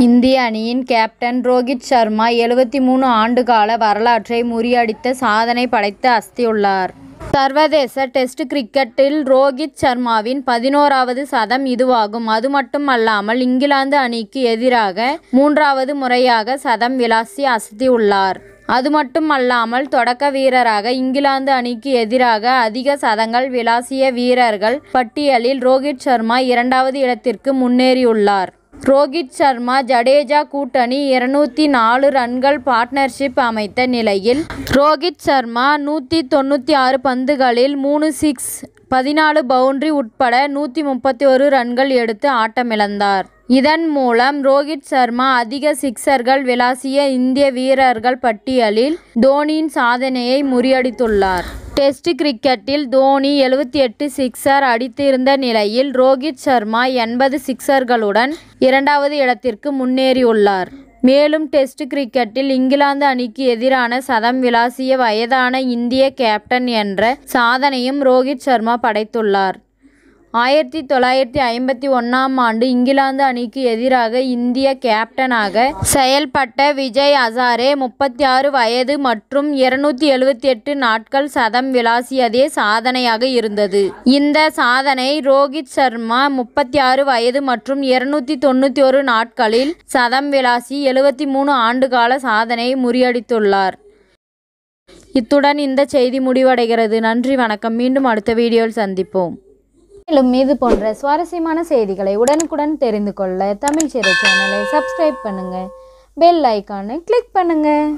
இந்திய அணியின் கேப்டன் ரோஹித் சர்மா எழுபத்தி மூணு ஆண்டுகால வரலாற்றை முறியடித்த சாதனை படைத்து அஸ்தியுள்ளார் சர்வதேச டெஸ்ட் கிரிக்கெட்டில் ரோஹித் சர்மாவின் பதினோராவது சதம் இதுவாகும். அது மட்டுமல்லாமல் இங்கிலாந்து அணிக்கு எதிராக மூன்றாவது முறையாக சதம் விளாசி அசத்தியுள்ளார். அதுமட்டுமல்லாமல் தொடக்க வீரராக இங்கிலாந்து அணிக்கு எதிராக அதிக சதங்கள் விளாசிய வீரர்கள் பட்டியலில் ரோஹித் சர்மா இரண்டாவது இடத்திற்கு முன்னேறியுள்ளார். ரோகித் சர்மா ஜடேஜா கூட்டணி இருநூத்தி நாலு ரன்கள் பார்ட்னர்ஷிப் அமைத்த நிலையில் ரோகித் சர்மா நூற்றி தொண்ணூற்றி ஆறு பந்துகளில் மூணு சிக்ஸ் பதினாலு பவுண்டரி உட்பட நூற்றி முப்பத்தி ஒரு ரன்கள் எடுத்து ஆட்டமிழந்தார். இதன் மூலம் ரோஹித் சர்மா அதிக சிக்சர்கள் விளாசிய இந்திய வீரர்கள் பட்டியலில் தோனியின் சாதனையை முறியடித்துள்ளார். டெஸ்ட் கிரிக்கெட்டில் தோனி எழுபத்தி எட்டு சிக்சர் அடித்திருந்த நிலையில் ரோகித் சர்மா எண்பது சிக்சர்களுடன் இரண்டாவது இடத்திற்கு முன்னேறியுள்ளார். மேலும் டெஸ்ட் கிரிக்கெட்டில் இங்கிலாந்து அணிக்கு எதிரான சதம் விளாசிய வயதான இந்திய கேப்டன் என்ற சாதனையும் ரோஹித் சர்மா படைத்துள்ளார். ஆயிரத்தி தொள்ளாயிரத்தி ஐம்பத்தி ஒன்றாம் ஆண்டு இங்கிலாந்து அணிக்கு எதிராக இந்திய கேப்டனாக செயல்பட்ட விஜய் ஹசாரே முப்பத்தி ஆறு வயது மற்றும் இருநூத்தி எழுபத்தி எட்டு நாட்கள் சதம் விளாசியதே சாதனையாக இருந்தது. இந்த சாதனை ரோஹித் சர்மா முப்பத்தி ஆறு வயது மற்றும் இருநூத்தி தொண்ணூத்தி ஒரு நாட்களில் சதம் விளாசி எழுபத்தி மூணு ஆண்டுகால சாதனையை முறியடித்துள்ளார். இத்துடன் இந்த செய்தி முடிவடைகிறது. நன்றி வணக்கம். மீண்டும் அடுத்த வீடியோவில் சந்திப்போம். மேலும் இது போன்ற சுவாரஸ்யமான செய்திகளை உடனுக்குடன் தெரிந்து கொள்ள தமிழ் சிறை சேனலை சப்ஸ்கிரைப் பண்ணுங்க. பெல் ஐக்கானை கிளிக் பண்ணுங்கள்